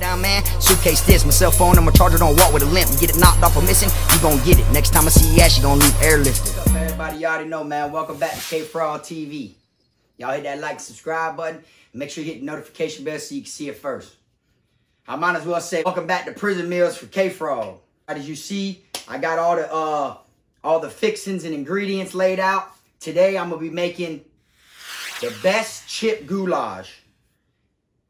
down, man. Suitcase this, my cell phone and my charger don't walk with a limp. Get it knocked off or missing, you gon' get it. Next time I see you ass, you gon' leave airlifted. What's up, everybody? You already know, man. Welcome back to K-Frog TV. Y'all hit that like, subscribe button. Make sure you hit the notification bell so you can see it first. I might as well say, welcome back to Prison Meals for K-Frog. As you see, I got all the uh all the fixings and ingredients laid out. Today, I'm gonna be making the best chip goulash,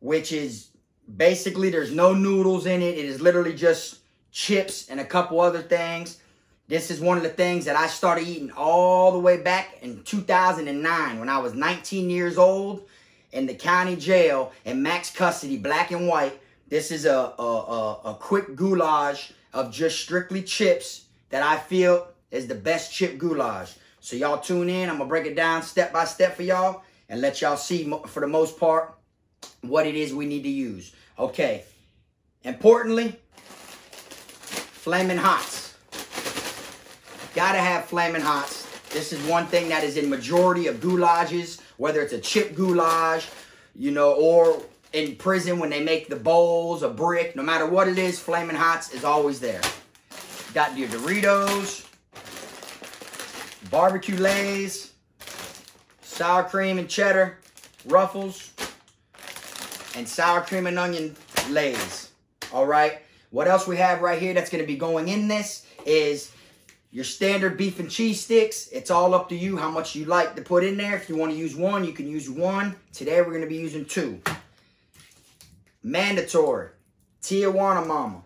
which is basically there's no noodles in it. It is literally just chips and a couple other things. This is one of the things that I started eating all the way back in 2009 when I was 19 years old in the county jail in max custody, black and white. This is a, a, a, a quick goulash of just strictly chips that I feel is the best chip goulash. So y'all tune in. I'm going to break it down step by step for y'all and let y'all see, for the most part, what it is we need to use. Okay. Importantly, flaming hots. Gotta have flaming hots. This is one thing that is in majority of goulashes, whether it's a chip goulash, you know, or in prison when they make the bowls, a brick, no matter what it is, flaming hots is always there. Got your Doritos, barbecue lays, sour cream and cheddar, ruffles, and sour cream and onion lays. All right. What else we have right here that's going to be going in this is your standard beef and cheese sticks. It's all up to you how much you like to put in there. If you want to use one, you can use one. Today we're going to be using two. Mandatory. Tijuana Mama.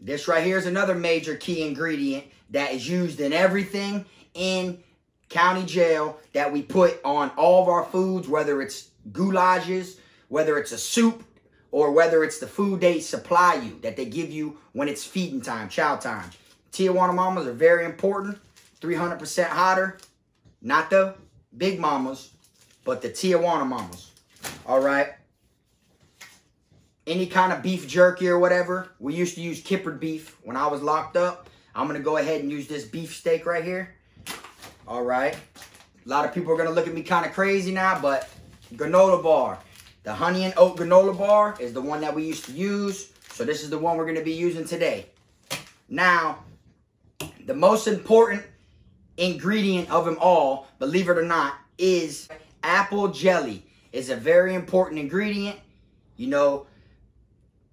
This right here is another major key ingredient that is used in everything in county jail that we put on all of our foods, whether it's goulashes, whether it's a soup, or whether it's the food they supply you, that they give you when it's feeding time, chow time. Tijuana mamas are very important. 300% hotter. Not the big mamas, but the Tijuana mamas. All right. Any kind of beef jerky or whatever. We used to use kippered beef when I was locked up. I'm going to go ahead and use this beef steak right here. All right. A lot of people are going to look at me kind of crazy now, but granola bar. The honey and oat granola bar is the one that we used to use. So this is the one we're going to be using today. Now, the most important ingredient of them all, believe it or not, is apple jelly. It's a very important ingredient. You know,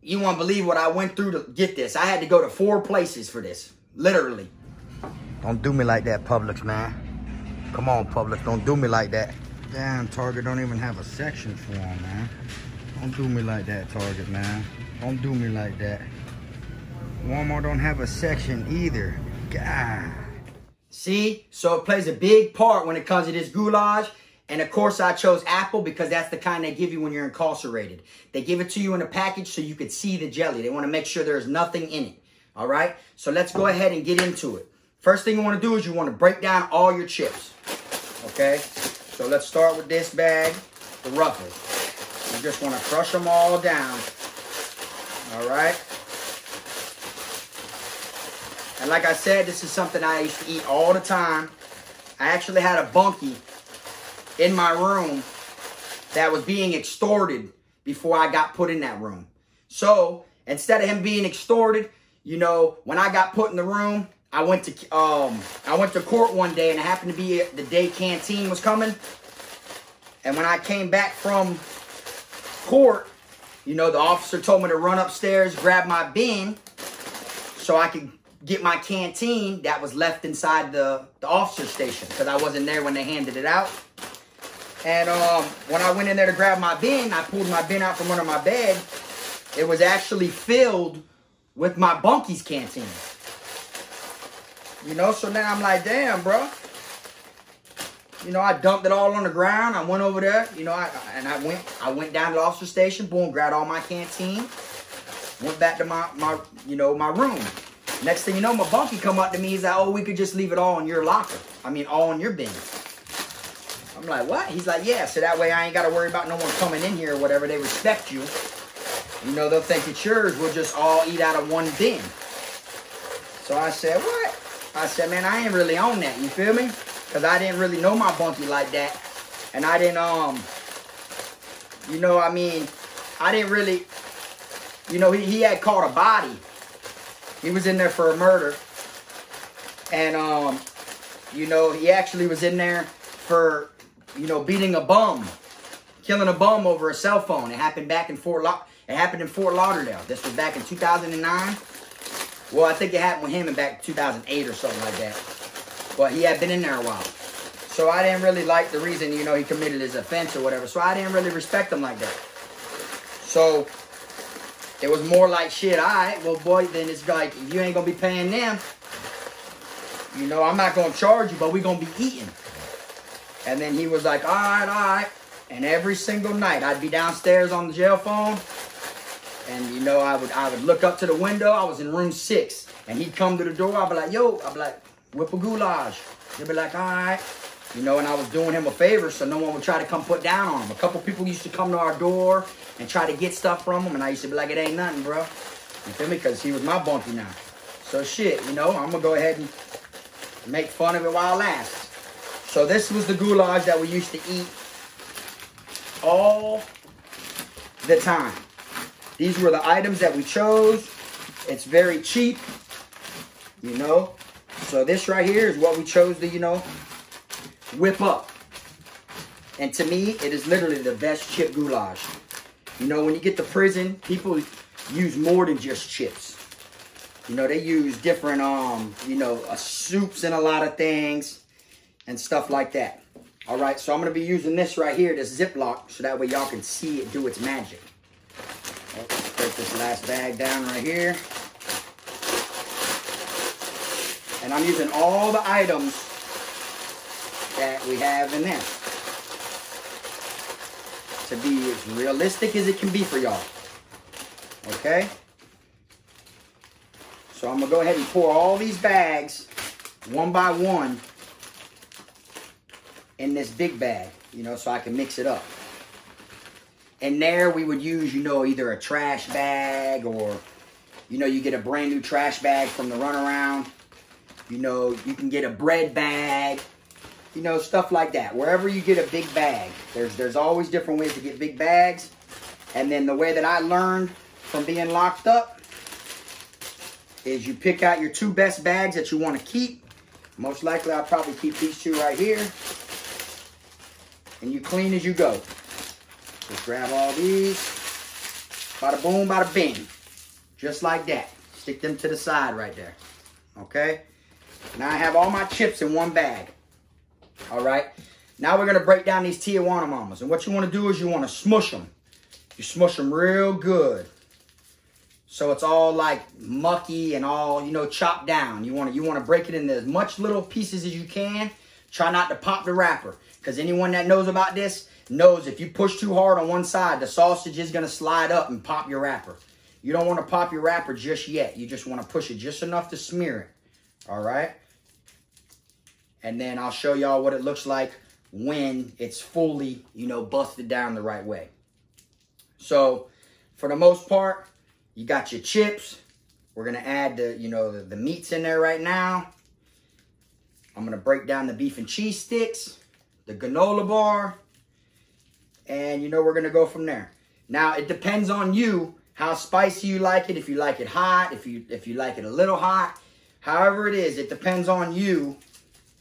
you won't believe what I went through to get this. I had to go to four places for this, literally. Don't do me like that, Publix, man. Come on, Publix, don't do me like that. Damn, Target don't even have a section for them, man. Don't do me like that, Target, man. Don't do me like that. Walmart don't have a section either. God. See? So it plays a big part when it comes to this goulash. And of course, I chose apple because that's the kind they give you when you're incarcerated. They give it to you in a package so you could see the jelly. They want to make sure there's nothing in it. All right? So let's go ahead and get into it. First thing you want to do is you want to break down all your chips. Okay? So let's start with this bag, the Ruffles. You just want to crush them all down. All right. And like I said, this is something I used to eat all the time. I actually had a bunkie in my room that was being extorted before I got put in that room. So instead of him being extorted, you know, when I got put in the room, I went to um I went to court one day and it happened to be the day canteen was coming. And when I came back from court, you know, the officer told me to run upstairs, grab my bin so I could get my canteen that was left inside the, the officer station because I wasn't there when they handed it out. And um, when I went in there to grab my bin, I pulled my bin out from under my bed. It was actually filled with my bunkies canteen. You know, so now I'm like, damn, bro. You know, I dumped it all on the ground. I went over there, you know, I, and I went I went down to the officer station, boom, grabbed all my canteen, went back to my, my you know, my room. Next thing you know, my bunkie come up to me, he's like, oh, we could just leave it all in your locker. I mean, all in your bin. I'm like, what? He's like, yeah, so that way I ain't got to worry about no one coming in here or whatever. They respect you. You know, they'll think it's yours. We'll just all eat out of one bin. So I said, what? I said, man, I ain't really on that. You feel me? Because I didn't really know my bunkie like that. And I didn't, um, you know, I mean, I didn't really, you know, he, he had caught a body. He was in there for a murder. And, um, you know, he actually was in there for, you know, beating a bum. Killing a bum over a cell phone. It happened back in Fort La it happened in Fort Lauderdale. This was back in 2009. Well, I think it happened with him in back 2008 or something like that. But he had been in there a while. So I didn't really like the reason, you know, he committed his offense or whatever. So I didn't really respect him like that. So it was more like, shit, all right, well, boy, then it's like, if you ain't going to be paying them, you know, I'm not going to charge you, but we going to be eating. And then he was like, all right, all right. And every single night, I'd be downstairs on the jail phone. And, you know, I would I would look up to the window. I was in room six. And he'd come to the door. I'd be like, yo, I'd be like, whip a goulash. He'd be like, all right. You know, and I was doing him a favor so no one would try to come put down on him. A couple people used to come to our door and try to get stuff from him. And I used to be like, it ain't nothing, bro. You feel me? Because he was my bunkie now. So shit, you know, I'm going to go ahead and make fun of it while it lasts. So this was the goulash that we used to eat all the time. These were the items that we chose. It's very cheap, you know. So this right here is what we chose to, you know, whip up. And to me, it is literally the best chip goulash. You know, when you get to prison, people use more than just chips. You know, they use different, um, you know, uh, soups and a lot of things and stuff like that. All right, so I'm going to be using this right here, this Ziploc, so that way y'all can see it do its magic. Put this last bag down right here. And I'm using all the items that we have in there to be as realistic as it can be for y'all. Okay? So I'm going to go ahead and pour all these bags one by one in this big bag, you know, so I can mix it up. And there we would use, you know, either a trash bag or, you know, you get a brand new trash bag from the runaround. You know, you can get a bread bag, you know, stuff like that. Wherever you get a big bag, there's there's always different ways to get big bags. And then the way that I learned from being locked up is you pick out your two best bags that you want to keep. Most likely I'll probably keep these two right here and you clean as you go. Just grab all these, bada boom, bada bing. Just like that. Stick them to the side right there. Okay? Now I have all my chips in one bag. All right? Now we're going to break down these Tijuana Mamas. And what you want to do is you want to smush them. You smush them real good. So it's all like mucky and all, you know, chopped down. You want to you want to break it into as much little pieces as you can. Try not to pop the wrapper. Because anyone that knows about this knows if you push too hard on one side, the sausage is going to slide up and pop your wrapper. You don't want to pop your wrapper just yet. You just want to push it just enough to smear it. All right? And then I'll show y'all what it looks like when it's fully, you know, busted down the right way. So, for the most part, you got your chips. We're going to add the, you know, the, the meats in there right now. I'm going to break down the beef and cheese sticks the granola bar, and you know we're gonna go from there. Now it depends on you how spicy you like it. If you like it hot, if you if you like it a little hot, however it is, it depends on you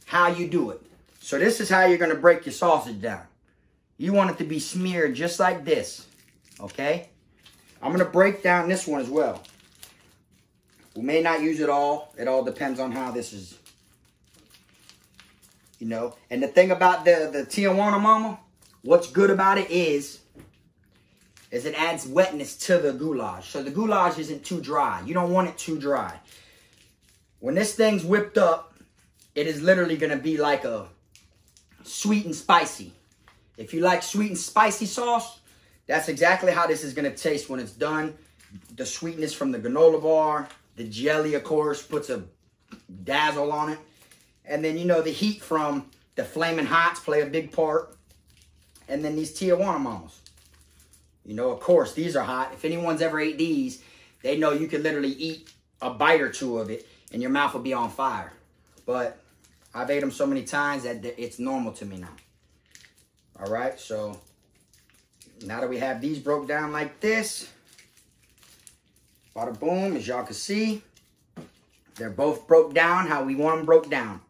how you do it. So this is how you're gonna break your sausage down. You want it to be smeared just like this, okay? I'm gonna break down this one as well. We may not use it all. It all depends on how this is you know. And the thing about the, the Tijuana Mama, what's good about it is, is it adds wetness to the goulash. So the goulash isn't too dry. You don't want it too dry. When this thing's whipped up, it is literally going to be like a sweet and spicy. If you like sweet and spicy sauce, that's exactly how this is going to taste when it's done. The sweetness from the granola bar, the jelly, of course, puts a dazzle on it. And then, you know, the heat from the Flaming Hots play a big part. And then these Tijuana Mamas. You know, of course, these are hot. If anyone's ever ate these, they know you can literally eat a bite or two of it and your mouth will be on fire. But I've ate them so many times that it's normal to me now. All right, so now that we have these broke down like this, Bada boom, as y'all can see, they're both broke down how we want them broke down.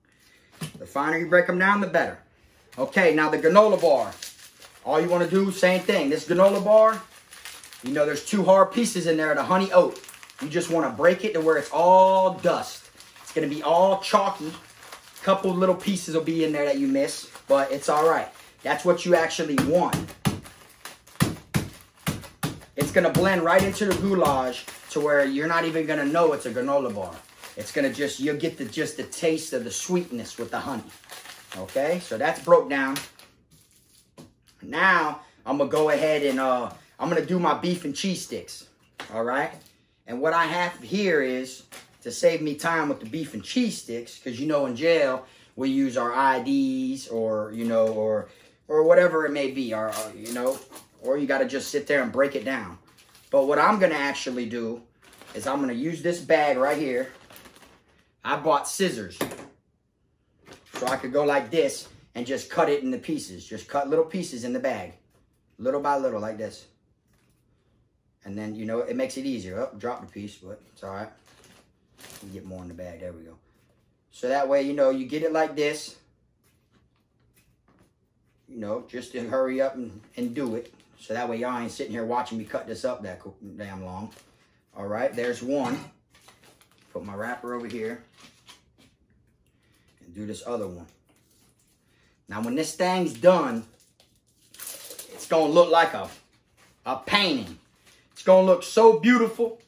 The finer you break them down, the better. Okay, now the granola bar. All you want to do, same thing. This granola bar, you know there's two hard pieces in there, the honey oat. You just want to break it to where it's all dust. It's going to be all chalky. A couple little pieces will be in there that you miss, but it's all right. That's what you actually want. It's going to blend right into the goulash to where you're not even going to know it's a granola bar. It's going to just, you'll get the just the taste of the sweetness with the honey. Okay, so that's broke down. Now, I'm going to go ahead and uh, I'm going to do my beef and cheese sticks. All right. And what I have here is to save me time with the beef and cheese sticks, because you know in jail we use our IDs or you know or or whatever it may be, or, or you know, or you got to just sit there and break it down. But what I'm gonna actually do is I'm gonna use this bag right here. I bought scissors, so I could go like this and just cut it into pieces. Just cut little pieces in the bag, little by little, like this. And then, you know, it makes it easier. Oh, drop the piece, but it's all right. You get more in the bag. There we go. So that way, you know, you get it like this. You know, just to hurry up and, and do it. So that way y'all ain't sitting here watching me cut this up that damn long. All right, there's one. Put my wrapper over here. And do this other one. Now, when this thing's done, it's going to look like a, a painting. It's going to look so beautiful.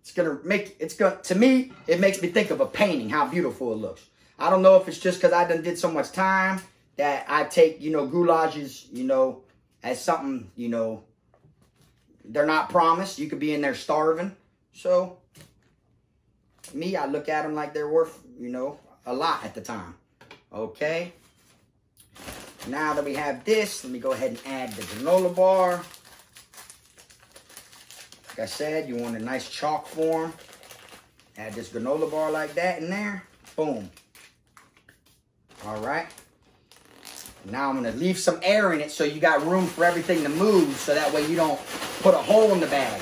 It's going to make, it's going to, to me, it makes me think of a painting, how beautiful it looks. I don't know if it's just because I done did so much time that I take, you know, goulages, you know, as something, you know, they're not promised. You could be in there starving. So, me, I look at them like they're worth, you know, a lot at the time. Okay. Now that we have this, let me go ahead and add the granola bar. Like I said, you want a nice chalk form. Add this granola bar like that in there. Boom. All right. Now I'm going to leave some air in it so you got room for everything to move so that way you don't put a hole in the bag.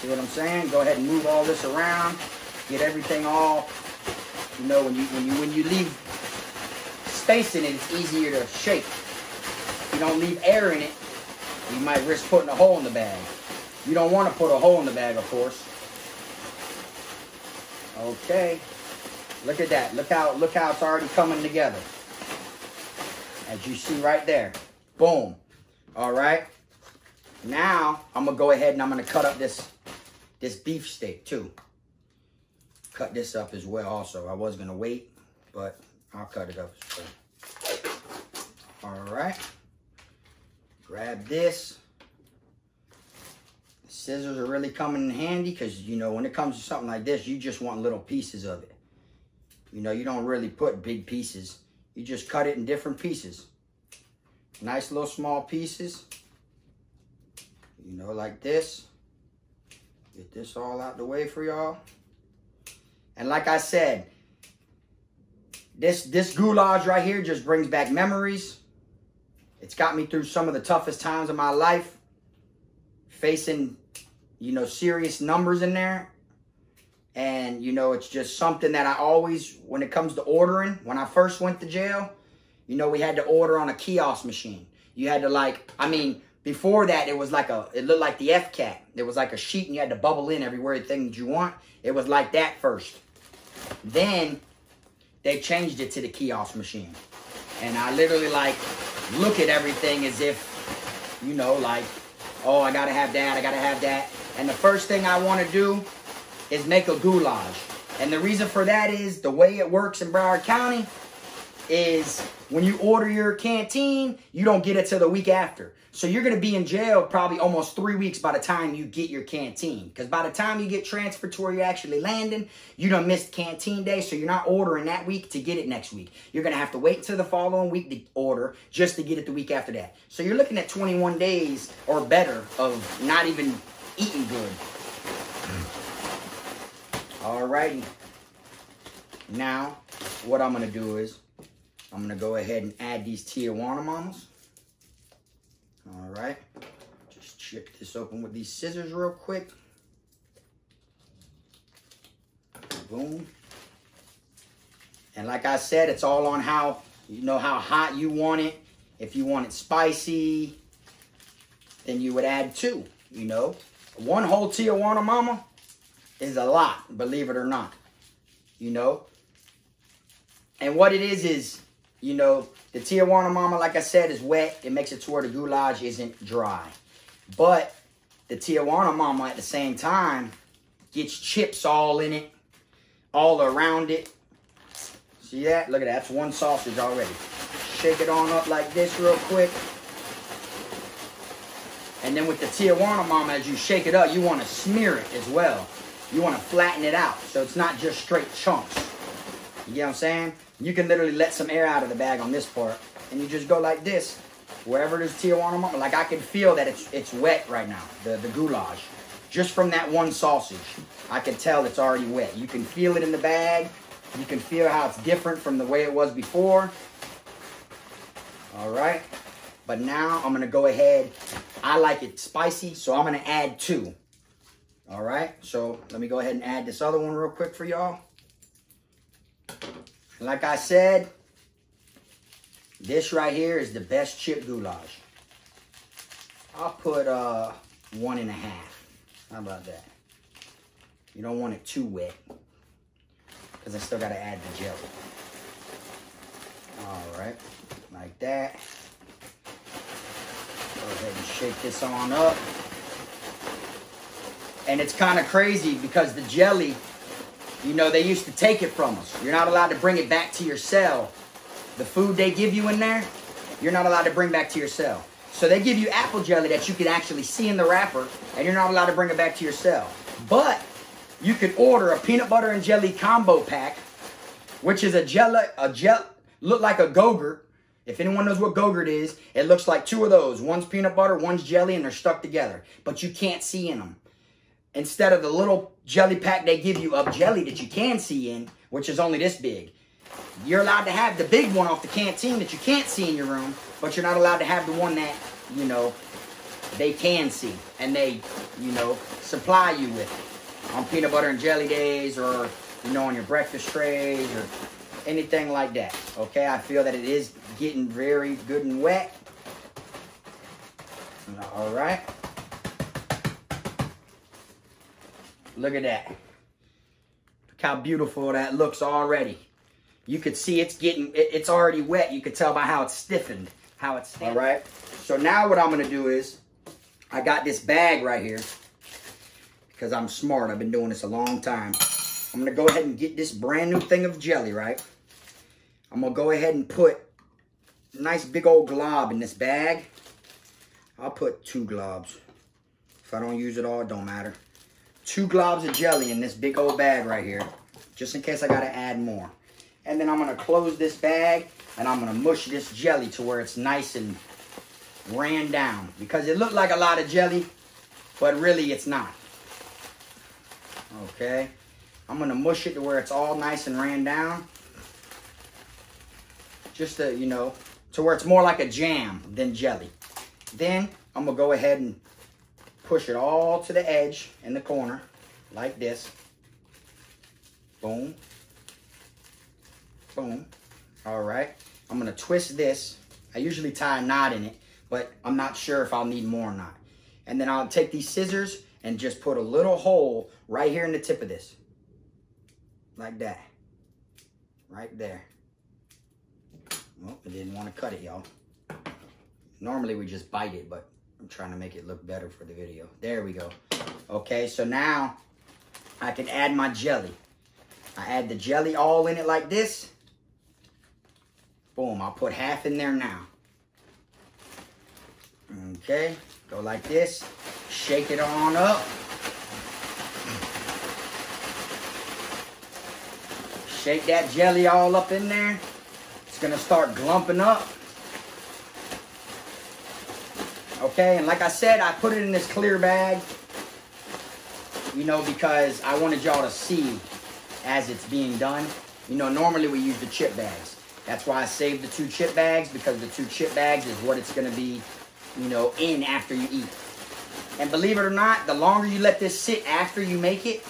See what I'm saying? Go ahead and move all this around. Get everything all, you know, when you when you when you leave space in it, it's easier to shake. If you don't leave air in it, you might risk putting a hole in the bag. You don't want to put a hole in the bag, of course. Okay. Look at that. Look how look how it's already coming together. As you see right there. Boom. All right. Now, I'm to go ahead and I'm going to cut up this this beef steak too. Cut this up as well also. I was going to wait, but I'll cut it up. All right. Grab this. The scissors are really coming in handy because, you know, when it comes to something like this, you just want little pieces of it. You know, you don't really put big pieces. You just cut it in different pieces. Nice little small pieces. You know, like this. Get this all out the way for y'all. And like I said, this, this goulash right here just brings back memories. It's got me through some of the toughest times of my life. Facing, you know, serious numbers in there. And, you know, it's just something that I always, when it comes to ordering, when I first went to jail, you know, we had to order on a kiosk machine. You had to like, I mean, before that, it was like a, it looked like the FCAT. It was like a sheet and you had to bubble in everywhere thing that you want. It was like that first. Then they changed it to the kiosk machine. And I literally like look at everything as if, you know, like, oh, I gotta have that, I gotta have that. And the first thing I wanna do is make a goulash. And the reason for that is the way it works in Broward County is when you order your canteen, you don't get it till the week after. So you're going to be in jail probably almost three weeks by the time you get your canteen. Because by the time you get transferred to where you're actually landing, you don't miss canteen day. So you're not ordering that week to get it next week. You're going to have to wait until the following week to order just to get it the week after that. So you're looking at 21 days or better of not even eating good. Alrighty. Now, what I'm going to do is, I'm going to go ahead and add these Tijuana mamas. Alright. Just chip this open with these scissors real quick. Boom. And like I said, it's all on how, you know, how hot you want it. If you want it spicy, then you would add two, you know. One whole Tijuana Mama is a lot, believe it or not, you know. And what it is is, you know, the Tijuana Mama, like I said, is wet. It makes it to where the goulash isn't dry. But the Tijuana Mama at the same time gets chips all in it, all around it. See that? Look at that. That's one sausage already. Shake it on up like this real quick. And then with the Tijuana Mama, as you shake it up, you want to smear it as well. You want to flatten it out so it's not just straight chunks. You get what I'm saying? You can literally let some air out of the bag on this part. And you just go like this. Wherever there's Tijuana Mama. Like I can feel that it's it's wet right now. The, the goulash. Just from that one sausage. I can tell it's already wet. You can feel it in the bag. You can feel how it's different from the way it was before. All right. But now I'm going to go ahead. I like it spicy, so I'm going to add two. All right. So let me go ahead and add this other one real quick for y'all. Like I said, this right here is the best chip goulash. I'll put uh, one and a half. How about that? You don't want it too wet because I still got to add the jelly. All right, like that. Go ahead and shake this on up. And it's kind of crazy because the jelly, you know, they used to take it from us. You're not allowed to bring it back to your cell. The food they give you in there, you're not allowed to bring back to your cell. So they give you apple jelly that you can actually see in the wrapper, and you're not allowed to bring it back to your cell. But you could order a peanut butter and jelly combo pack, which is a jelly, a gel, look like a Go-Gurt. If anyone knows what Go-Gurt is, it looks like two of those. One's peanut butter, one's jelly, and they're stuck together. But you can't see in them. Instead of the little jelly pack they give you of jelly that you can see in, which is only this big. You're allowed to have the big one off the canteen that you can't see in your room, but you're not allowed to have the one that, you know, they can see and they, you know, supply you with on peanut butter and jelly days or, you know, on your breakfast trays or anything like that. Okay, I feel that it is getting very good and wet. All right. Look at that. Look how beautiful that looks already. You could see it's getting, it's already wet. You could tell by how it's stiffened, how it's stiffened. All right. So now what I'm going to do is, I got this bag right here because I'm smart. I've been doing this a long time. I'm going to go ahead and get this brand new thing of jelly, right? I'm going to go ahead and put a nice big old glob in this bag. I'll put two globs. If I don't use it all, it don't matter. Two globs of jelly in this big old bag right here. Just in case I got to add more. And then I'm to close this bag and I'm to mush this jelly to where it's nice and ran down. Because it looked like a lot of jelly, but really it's not. Okay. I'm to mush it to where it's all nice and ran down. Just to, you know, to where it's more like a jam than jelly. Then I'm to go ahead and push it all to the edge in the corner like this. Boom. Boom. All right. I'm going to twist this. I usually tie a knot in it, but I'm not sure if I'll need more or not. And then I'll take these scissors and just put a little hole right here in the tip of this. Like that. Right there. Well, I didn't want to cut it, y'all. Normally we just bite it, but I'm trying to make it look better for the video. There we go. Okay, so now I can add my jelly. I add the jelly all in it like this. Boom, I'll put half in there now. Okay, go like this. Shake it on up. Shake that jelly all up in there. It's gonna start glumping up. Okay, and like I said, I put it in this clear bag, you know, because I wanted y'all to see as it's being done. You know, normally we use the chip bags. That's why I saved the two chip bags because the two chip bags is what it's to be, you know, in after you eat. And believe it or not, the longer you let this sit after you make it,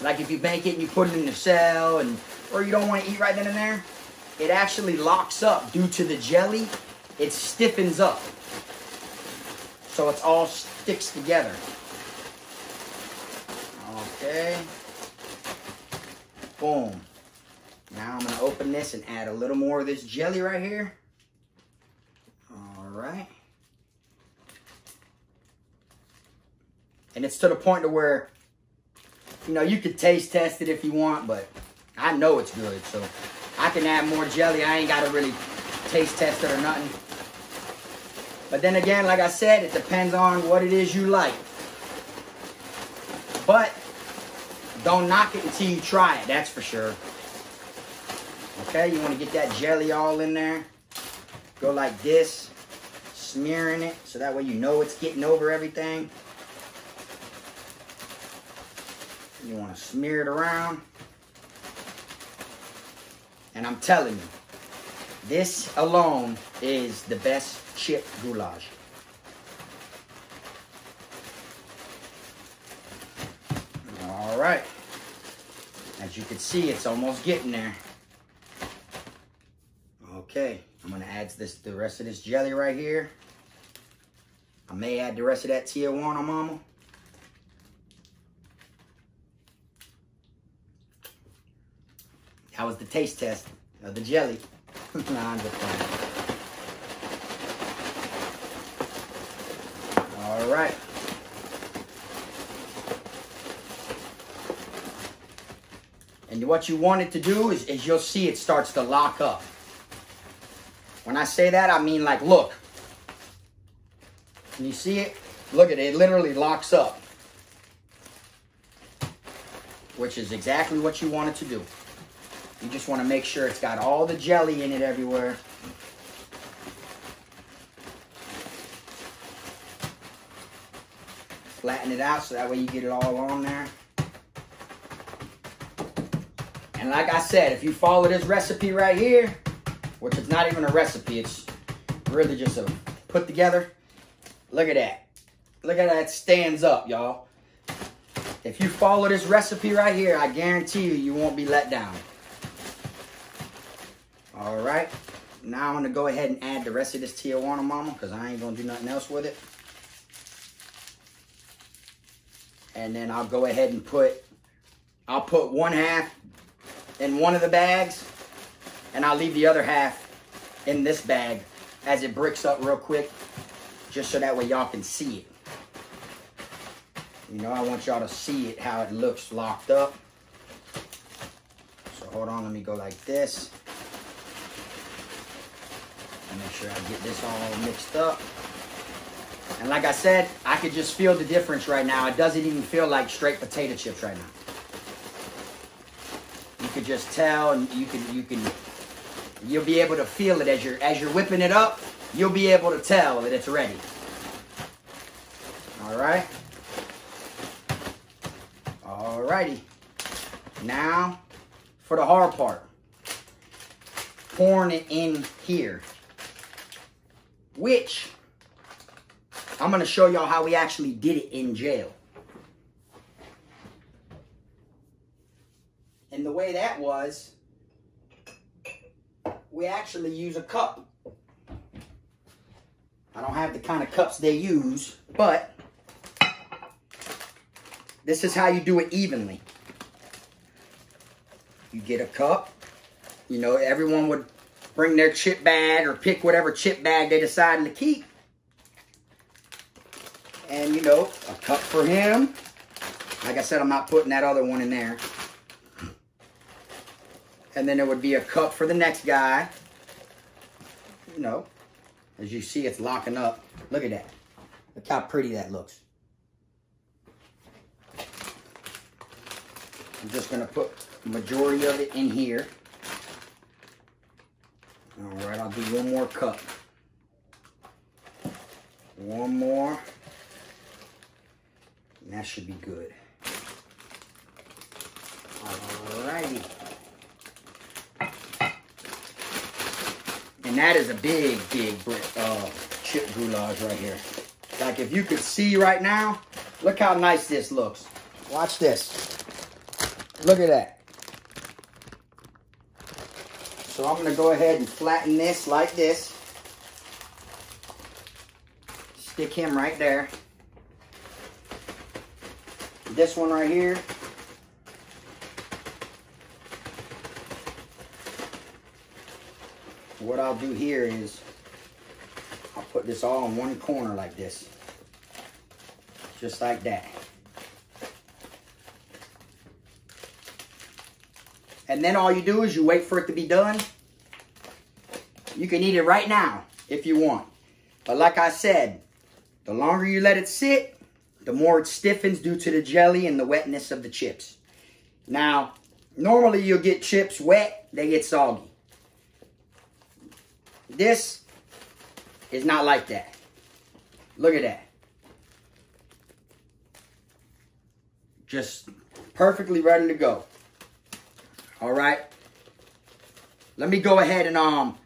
like if you make it and you put it in the cell and or you don't want to eat right then and there, it actually locks up due to the jelly. It stiffens up. So it's all sticks together. Okay. Boom. Now I'm gonna open this and add a little more of this jelly right here. All right. And it's to the point to where, you know, you could taste test it if you want, but I know it's good. So I can add more jelly. I ain't got to really taste test it or nothing. But then again, like I said, it depends on what it is you like. But don't knock it until you try it, that's for sure. Okay, you want to get that jelly all in there. Go like this, smearing it, so that way you know it's getting over everything. You want to smear it around. And I'm telling you, this alone is the best chip goulash. All right. As you can see, it's almost getting there. Okay, I'm gonna add this the rest of this jelly right here. I may add the rest of that Tijuana Mama. That was the taste test of the jelly. All right. And what you want it to do is, is you'll see it starts to lock up. When I say that, I mean like, look. Can you see it? Look at it, it literally locks up. Which is exactly what you want it to do. You just want to make sure it's got all the jelly in it everywhere. Flatten it out so that way you get it all on there. And like I said, if you follow this recipe right here, which is not even a recipe, it's really just a put together. Look at that. Look at that stands up, y'all. If you follow this recipe right here, I guarantee you, you won't be let down. All right. Now I'm going to go ahead and add the rest of this Tijuana Mama because I ain't going to do nothing else with it. And then I'll go ahead and put, I'll put one half in one of the bags and I'll leave the other half in this bag as it bricks up real quick just so that way y'all can see it. You know, I want y'all to see it, how it looks locked up. So hold on, let me go like this. And make sure I get this all mixed up. And like I said, I could just feel the difference right now. It doesn't even feel like straight potato chips right now. You could just tell and you can you can you'll be able to feel it as you're as you're whipping it up, you'll be able to tell that it's ready. All right. All righty. Now for the hard part. Pouring it in here. Which I'm going to show y'all how we actually did it in jail. And the way that was, we actually use a cup. I don't have the kind of cups they use, but this is how you do it evenly. You get a cup. You know, everyone would bring their chip bag or pick whatever chip bag they decided to keep. And, you know, a cup for him. Like I said, I'm not putting that other one in there. And then there would be a cup for the next guy. You know, as you see, it's locking up. Look at that. Look how pretty that looks. I'm just going to put majority of it in here. All right, I'll do one more cup. One more. And that should be good. Alrighty. And that is a big, big uh, chip goulash right here. Like if you could see right now, look how nice this looks. Watch this. Look at that. So I'm going to go ahead and flatten this like this. Stick him right there. This one right here. What I'll do here is I'll put this all in one corner like this. Just like that. And then all you do is you wait for it to be done. You can eat it right now if you want. But like I said, the longer you let it sit, the more it stiffens due to the jelly and the wetness of the chips. Now, normally you'll get chips wet, they get soggy. This is not like that. Look at that. Just perfectly ready to go. All right. Let me go ahead and um,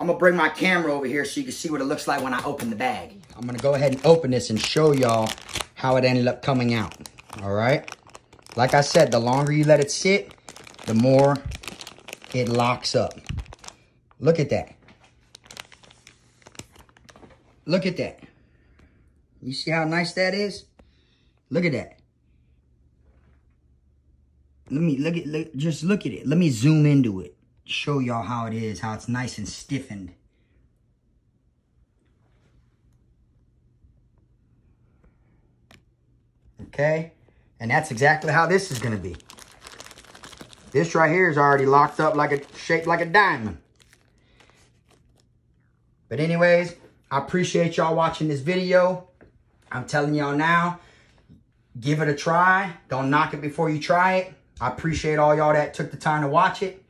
I'm gonna bring my camera over here so you can see what it looks like when I open the bag. I'm gonna go ahead and open this and show y'all how it ended up coming out. All right. Like I said, the longer you let it sit, the more it locks up. Look at that. Look at that. You see how nice that is? Look at that. Let me look at look, just look at it. Let me zoom into it. Show y'all how it is, how it's nice and stiffened. Okay? And that's exactly how this is going to be. This right here is already locked up like a shaped like a diamond. But anyways, I appreciate y'all watching this video. I'm telling y'all now, give it a try. Don't knock it before you try it. I appreciate all y'all that took the time to watch it.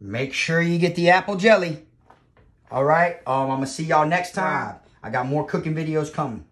Make sure you get the apple jelly. All right. Um, I'm going to see y'all next time. I got more cooking videos coming.